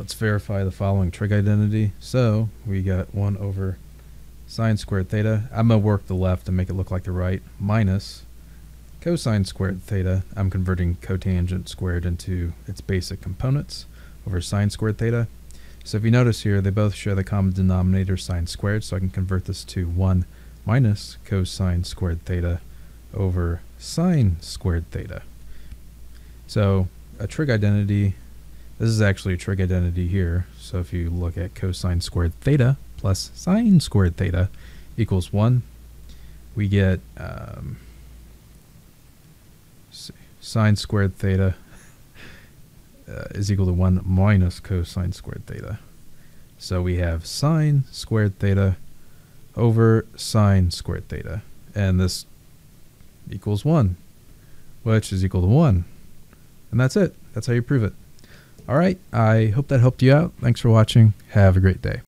let's verify the following trig identity. So we got 1 over sine squared theta. I'm going to work the left to make it look like the right, minus cosine squared theta. I'm converting cotangent squared into its basic components over sine squared theta. So if you notice here, they both share the common denominator sine squared, so I can convert this to 1 minus cosine squared theta over sine squared theta. So a trig identity, this is actually a trig identity here. So if you look at cosine squared theta plus sine squared theta equals 1, we get um, sine squared theta uh, is equal to 1 minus cosine squared theta. So we have sine squared theta over sine squared theta. And this equals 1, which is equal to 1. And that's it. That's how you prove it. All right. I hope that helped you out. Thanks for watching. Have a great day.